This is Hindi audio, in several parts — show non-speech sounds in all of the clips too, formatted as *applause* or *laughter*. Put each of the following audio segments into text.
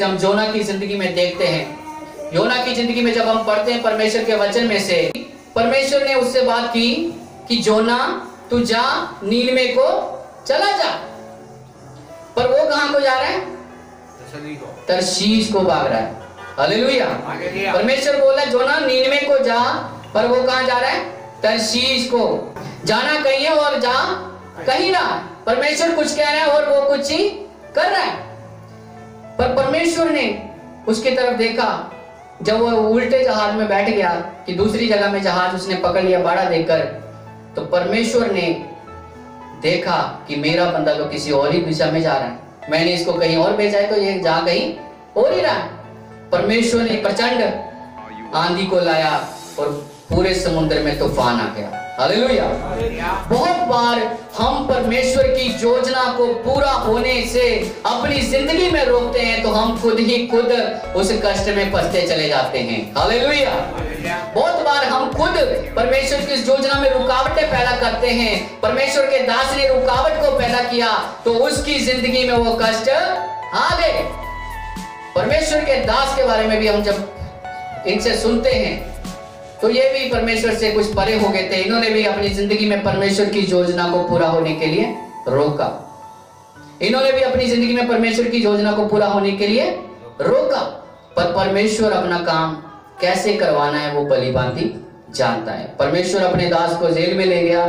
तरीके से हम जोना की ज़िंदगी में देखते हैं। योना की ज़िंदगी में जब हम पढ़ते हैं परमेश्वर के वचन में से परमेश्वर ने उससे बात की कि जोना तू जा नीलमे को चला जा। पर वो कहाँ को जा रहा है? तरशीश को। भाग रहा है। हालेलुया। परमेश्वर बोला जोना नीनवे को जा। पर वो कहाँ जा रहा है? तरशीश को। जाना कहीं है और जा कहीं रहा परमेश्वर कुछ कह रहा है और वो कुछ ही कर रहा है। पर परमेश्वर ने उसकी तरफ़ देखा, जब वो उल्टे जहाज़ में बैठ गया कि दूसरी जगह में जहाज़ उसने पकड़ लिया बाड़ा देकर तो परमेश्वर ने देखा कि मेरा बंदा तो किसी और ही दिशा में जा रहा है। मैंने इसको कहीं और भेजा है तो ये जा कहीं और ही रहा है। परमेश्वर ने प्रचंड आंधी को लाया और पूरे समुद्र में तूफ़ान आ गया। हालेलुया। बहुत बार हम परमेश्वर की योजना को पूरा होने से अपनी ज़िंदगी में रोकते हैं तो हम खुद ही खुद उस कष्ट में फंसते चले जाते हैं। हालेलुया। बहुत बार हम खुद परमेश्वर की योजना में रुकावटें पैदा करते हैं, परमेश्वर के दास ने रुकावट को पैदा किया तो उसकी ज़िंदगी में वो कष्ट आ गए। परमेश्वर के दास के बारे में भी हम जब इनसे सुनते हैं तो ये भी परमेश्वर से कुछ परे हो गए थे। इन्होंने भी अपनी ज़िंदगी में परमेश्वर की योजना को पूरा होने के लिए रोका। इन्होंने भी अपनी ज़िंदगी में परमेश्वर की योजना को पूरा होने के लिए रोका। पर परमेश्वर अपना काम कैसे करवाना है वो भांति जानता है। परमेश्वर अपने दास को जेल में ले गया।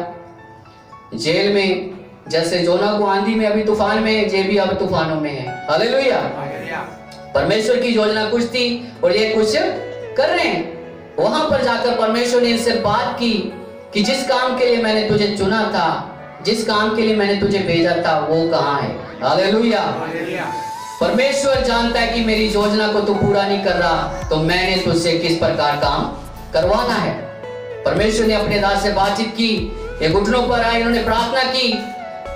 जेल में जैसे जोना को आंधी में अभी तूफ़ान में ये भी अब तूफानों में है। हालेलुया। परमेश्वर की योजना कुछ थी और ये कुछ कर रहे हैं। वहाँ पर जाकर परमेश्वर ने इनसे बात की कि जिस काम के लिए मैंने तुझे चुना था जिस काम के लिए मैंने तुझे भेजा था वो कहाँ है? हालेलुया परमेश्वर जानता है कि मेरी योजना को तू पूरा नहीं कर रहा तो मैंने तुझसे किस प्रकार काम करवाना है? परमेश्वर ने अपने दास से बातचीत की ये घुटनों पर आए इन्होंने प्रार्थना की।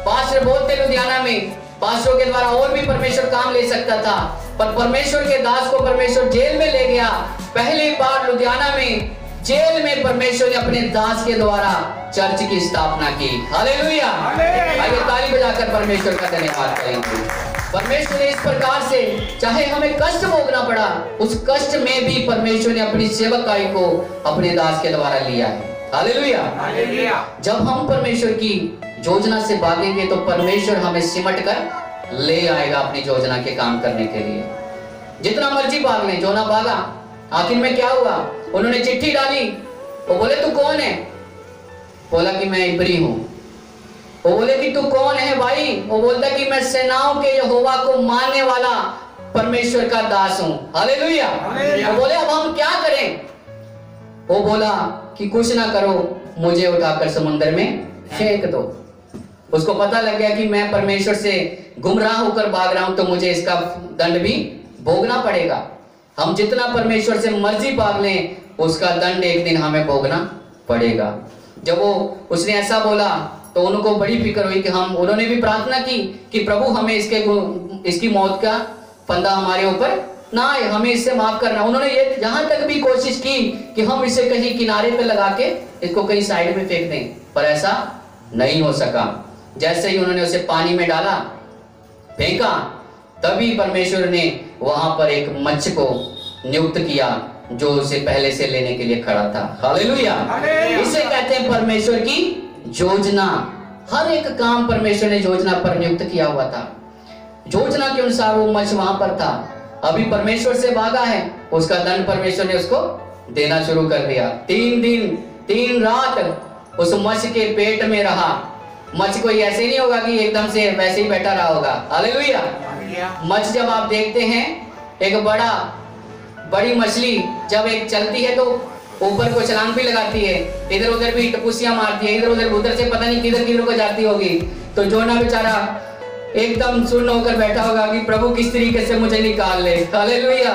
पास्टर बोलते लुधियाना में पास्टरों के द्वारा और भी परमेश्वर काम ले सकता था पर परमेश्वर के दास को परमेश्वर जेल में ले गया। पहली बार लुधियाना में जेल में परमेश्वर ने अपने दास के द्वारा चर्च की स्थापना की। हालेलुया। आइए ताली बजाकर परमेश्वर का धन्यवाद करेंगे। परमेश्वर ने इस प्रकार से चाहे हमें कष्ट भोगना पड़ा उस कष्ट में भी परमेश्वर ने अपनी सेवकाई को अपने दास के द्वारा लिया है। हालेलुया। जब हम परमेश्वर की योजना से भागेंगे तो परमेश्वर हमें सिमट कर ले आएगा अपनी योजना के काम करने के लिए। जितना मर्ज़ी भाग लें जो ना भागा आखिर में क्या हुआ? उन्होंने चिट्ठी डाली। वो बोले तू कौन है? बोला कि मैं इब्री हूँ। वो बोले कि तू कौन है भाई? वो बोलता कि मैं सेनाओं के यहोवा को मानने वाला परमेश्वर का दास हूँ। हालेलुया। वो बोले अब हम क्या करें? वो बोला कि कुछ ना करो मुझे उठाकर समुद्र में फेंक दो। उसको पता लग गया कि मैं परमेश्वर से गुमराह होकर भाग रहा हूँ तो मुझे इसका दंड भी भोगना पड़ेगा। हम जितना परमेश्वर से मर्ज़ी भाग लें, उसका दंड एक दिन हमें भोगना पड़ेगा। जब वो उसने ऐसा बोला तो उनको बड़ी फ़िक्र हुई कि हम, उन्होंने भी प्रार्थना की कि प्रभु हमें इसके इसकी मौत का फंदा हमारे ऊपर ना आए, हमें इससे माफ़ करना। उन्होंने ये यहाँ तक भी कोशिश की कि हम इसे कहीं किनारे पे लगा के इसको कहीं साइड में फेंक दें, पर ऐसा नहीं हो सका। जैसे ही उन्होंने उसे पानी में डाला, फेंका, तभी परमेश्वर ने वहाँ पर एक मच्छ को नियुक्त किया जो उसे पहले से लेने के लिए खड़ा था। हालेलुया। इसे कहते हैं परमेश्वर की योजना। हर एक काम परमेश्वर ने योजना पर नियुक्त किया हुआ था। योजना के अनुसार वो मच्छ वहाँ पर था। अभी परमेश्वर से भागा है। उसका दंड परमेश्वर ने उसको देना शुरू कर दिया। तीन दिन तीन रात उस मच्छ के पेट में रहा। मच्छ कोई ऐसे नहीं होगा कि एकदम से वैसे ही बैठा रहा होगा। हालेलुया। मच्छ जब आप देखते हैं एक बड़ा बड़ी मछली जब एक चलती है तो ऊपर को छलांग भी लगाती है इधर उधर भी टपुसियाँ मारती है इधर उधर उधर से पता नहीं किधर किधर को जाती होगी। तो जोना बेचारा एकदम सुन्न होकर बैठा होगा कि प्रभु किस तरीके से मुझे निकाल ले। हालेलुया।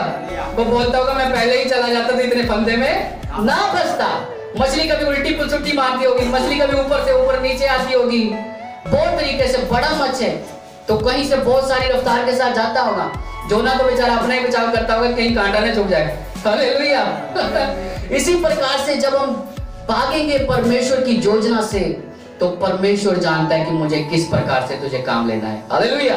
वो बोलता होगा मैं पहले ही चला जाता था इतने फंदे में ना फंसता। मछली कभी उल्टी पुलसुट्टी मारती होगी, मछली कभी ऊपर से ऊपर नीचे आती होगी। बहुत तरीके से, बड़ा मच्छ है। तो कहीं से बहुत सारी रफ्तार के साथ जाता होगा जोना तो बेचारा अपना ही बचाव करता होगा कहीं कांटा न चुभ जाए। हालेलुया *laughs* इसी प्रकार से जब हम भागेंगे परमेश्वर की योजना से तो परमेश्वर जानता है कि मुझे किस प्रकार से तुझे काम लेना है। हालेलुया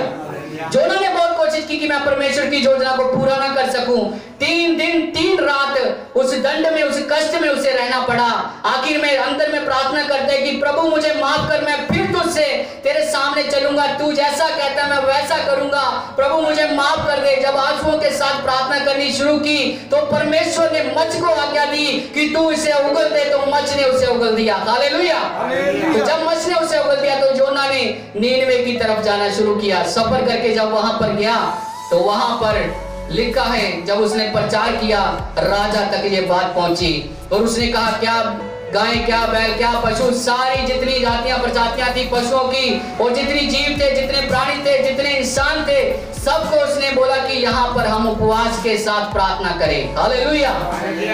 जोना ने बहुत कोशिश की कि मैं परमेश्वर की योजना को पूरा ना कर सकूँ। तीन दिन, तीन रात उस दंड में, उस कष्ट में उसे रहना पड़ा। आखिर में अंदर में प्रार्थना करते कि प्रभु मुझे माफ़ कर, मैं फिर तेरे चलूँगा तू जैसा कहता मैं वैसा करूँगा। प्रभु मुझे माफ़ कर दे जब आंसुओं के साथ प्रार्थना करनी शुरू की तो परमेश्वर ने मच को आज्ञा दी कि तू इसे उगल दे तो मच ने उसे उगल दिया। हालेलुया। तो जब मच ने उसे उगल दिया तो जोना ने नीनवे की तरफ़ जाना शुरू किया। सफ़र करके जब वहाँ पर गया तो वहाँ पर लिखा है जब उसने प्रचार किया राजा तक ये बात पहुँची और उसने कहा क्या गाय क्या, बैल क्या, पशु, सारी जितनी जातियाँ, प्रजातियाँ थी, पशुओं की, और जितनी जीव थे, जितने प्राणी थे, जितने इंसान थे सबको उसने बोला कि यहाँ पर हम उपवास के साथ प्रार्थना करें। हालेलुया।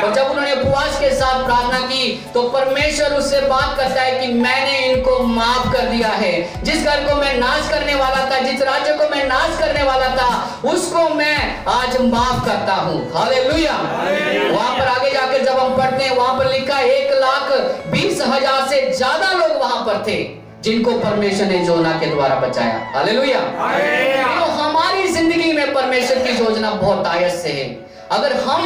और जब उन्होंने उपवास के साथ प्रार्थना की तो परमेश्वर उससे बात करता है कि मैंने इनको माफ़ कर दिया है। जिस घर को मैं नाश करने वाला था जिस राज्य को मैं नाश करने वाला था उसको मैं आज माफ़ करता हूँ। हालेलुया। वहाँ पर आगे जाकर जब हम पढ़ते हैं वहाँ पर लिखा एक लाख बीस हज़ार से ज़्यादा लोग वहाँ पर थे। जिनको परमेश्वर ने योजना के द्वारा बचाया। हालेलुया। तो हमारी ज़िंदगी में परमेश्वर की योजना बहुत आयस से है। अगर हम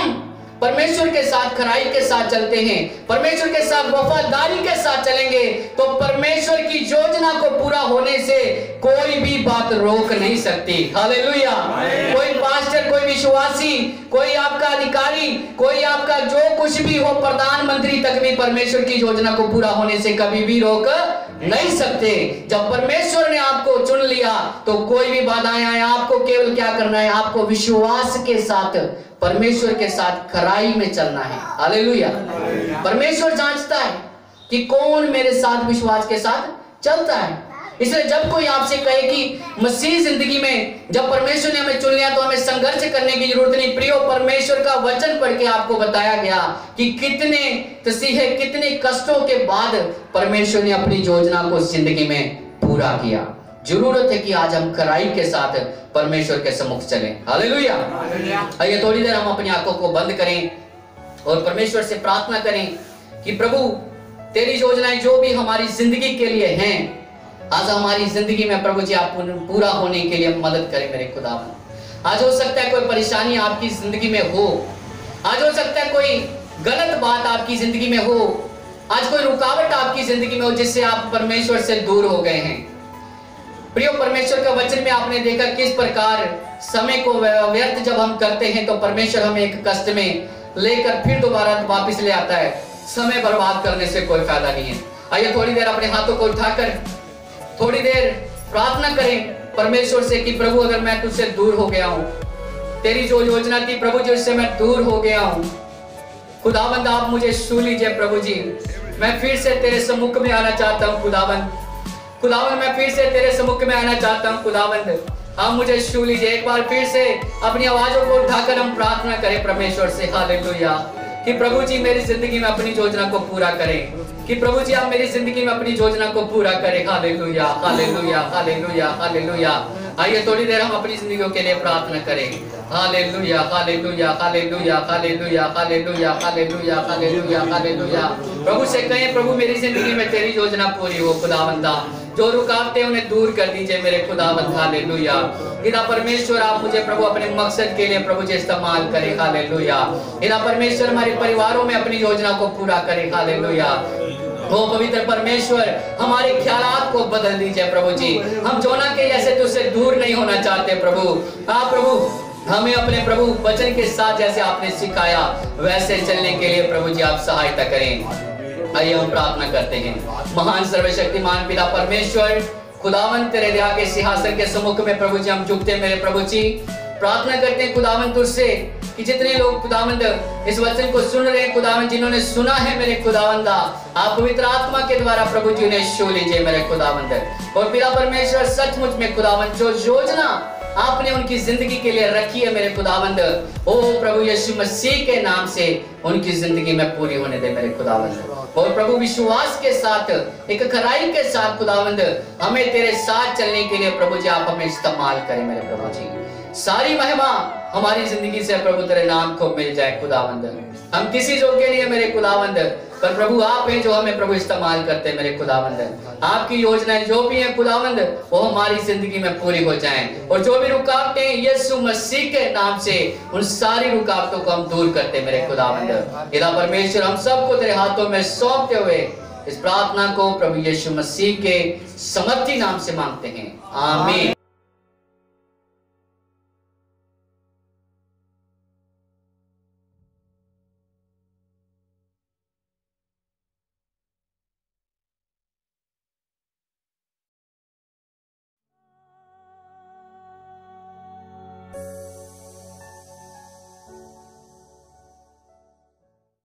परमेश्वर के साथ खराई के साथ चलते हैं परमेश्वर के साथ वफादारी के साथ चलेंगे तो परमेश्वर की योजना को पूरा होने से कोई भी बात रोक नहीं सकती। हालेलुया। कोई पास्टर कोई विश्वासी कोई आपका अधिकारी कोई आपका जो कुछ भी हो प्रधानमंत्री तक भी परमेश्वर की योजना को पूरा होने से कभी भी रोक नहीं सकते। जब परमेश्वर ने आपको चुन लिया तो कोई भी बाधाएँ आए आपको केवल क्या करना है? आपको विश्वास के साथ परमेश्वर के साथ खराई में चलना है। हालेलुया। परमेश्वर जांचता है कि कौन मेरे साथ विश्वास के साथ चलता है। इसलिए जब कोई आपसे कहे कि मसीह ज़िंदगी में जब परमेश्वर ने हमें चुन लिया तो हमें संघर्ष करने की ज़रूरत नहीं। प्रियो, परमेश्वर का वचन पढ़ के आपको बताया गया कि कितने तसीहे, कितने कष्टों के बाद परमेश्वर ने अपनी योजना को ज़िंदगी में पूरा किया। ज़रूरत है कि आज हम खराई के साथ परमेश्वर के सम्मुख चलें। हालेलुया। आइए थोड़ी देर हम अपनी आँखों को बंद करें और परमेश्वर से प्रार्थना करें कि प्रभु तेरी योजनाएँ जो भी हमारी ज़िंदगी के लिए हैं आज हमारी ज़िंदगी में प्रभु जी आप पूरा होने के लिए मदद करें मेरे खुदा आज हो सकता है कोई परेशानी आपकी ज़िंदगी में हो। आज हो सकता है कोई गलत बात आपकी ज़िंदगी में हो। आज कोई रुकावट आपकी ज़िंदगी में हो जिससे आप परमेश्वर से दूर हो गए हैं। प्रियो परमेश्वर का वचन में आपने देखा किस प्रकार समय को व्यर्थ जब हम करते हैं तो परमेश्वर हमें एक कष्ट में लेकर फिर दोबारा वापस ले आता है। समय बर्बाद करने से कोई फ़ायदा नहीं है। आइए थोड़ी देर अपने हाथों को उठाकर, थोड़ी देर प्रार्थना करें परमेश्वर से कि प्रभु, अगर मैं तुझसे दूर हो गया हूँ, तेरी जो योजना थी प्रभु जी, उससे मैं दूर हो गया हूँ। खुदाबंद आप मुझे छू लीजिए प्रभु जी। मैं फिर से तेरे सम्मुख में आना चाहता हूँ, खुदावंद। खुदावंद, मैं फिर से तेरे सम्मुख में आना चाहता हूँ, खुदावंद। आप मुझे छू लीजिए, एक बार फिर से अपनी आवाजों को उठाकर हम प्रार्थना करें परमेश्वर से। हालेलुया। कि प्रभु जी, मेरी ज़िंदगी में अपनी योजना को पूरा करें। कि प्रभु जी, आप मेरी ज़िंदगी में अपनी योजना को पूरा करें। Hallelujah hallelujah hallelujah hallelujah. आइए, थोड़ी देर हम अपनी जिंदगियों के लिए प्रार्थना करें। Hallelujah hallelujah hallelujah hallelujah hallelujah hallelujah hallelujah hallelujah. प्रभु से कहें, प्रभु, मेरी ज़िंदगी में तेरी योजना पूरी हो, खुदावंदा। जो रुकावटें उन्हें दूर कर दीजिए मेरे खुदावंद, हालेलुया। इना परमेश्वर, आप मुझे प्रभु अपने मकसद के लिए प्रभु जी इस्तेमाल करें, हालेलुया। इना परमेश्वर, हमारे परिवारों में अपनी योजना को पूरा करें, हालेलुया। वो पवित्र परमेश्वर, हमारे ख्यालात को बदल दीजिए प्रभु जी। हम जोना के जैसे तुझसे दूर नहीं होना चाहते प्रभु। आप प्रभु, हमें अपने प्रभु वचन के साथ जैसे आपने सिखाया, वैसे चलने के लिए प्रभु जी आप सहायता करें। आइए हम प्रार्थना करते हैं। महान सर्वशक्तिमान पिता परमेश्वर, खुदावन तेरे दया के सिंहासन के सम्मुख में प्रभु जी, हम झुकते मेरे प्रभु जी, प्रार्थना करते हैं खुदावन तुझसे कि जितने लोग खुदावंद इस वचन को सुन रहे हैं खुदावंद जिन्होंने सुना है मेरे खुदावंदा आप पवित्र आत्मा के द्वारा प्रभु जी ने शो लीजिए मेरे खुदावंद और पिता परमेश्वर, सचमुच में खुदावंद जो योजना आपने उनकी ज़िंदगी के लिए रखी है मेरे खुदावंद। ओ प्रभु यीशु मसीह के नाम से उनकी ज़िंदगी में पूरी होने दे मेरे खुदावंद। और प्रभु विश्वास के साथ, एक खराई के साथ खुदावंद, हमें तेरे साथ चलने के लिए प्रभु जी, आप हमें इस्तेमाल करें मेरे प्रभु जी। सारी महिमा हमारी ज़िंदगी से प्रभु तेरे नाम को मिल जाए खुदावंद। हम किसी जो के लिए मेरे खुदावंद पर प्रभु, आप हैं जो हमें प्रभु इस्तेमाल करते हैं मेरे खुदावंद। आपकी योजनाएँ जो भी हैं खुदावंद, वो हमारी ज़िंदगी में पूरी हो जाएँ। और जो भी रुकावटें यीशु मसीह के नाम से, उन सारी रुकावटों को हम दूर करते हैं मेरे खुदावंद। इधर परमेश्वर हम सबको तेरे हाथों में सौंपते हुए, इस प्रार्थना को प्रभु यीशु मसीह के समर्थी नाम से मांगते हैं। आमीन।